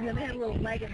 You know, they had a little wagon.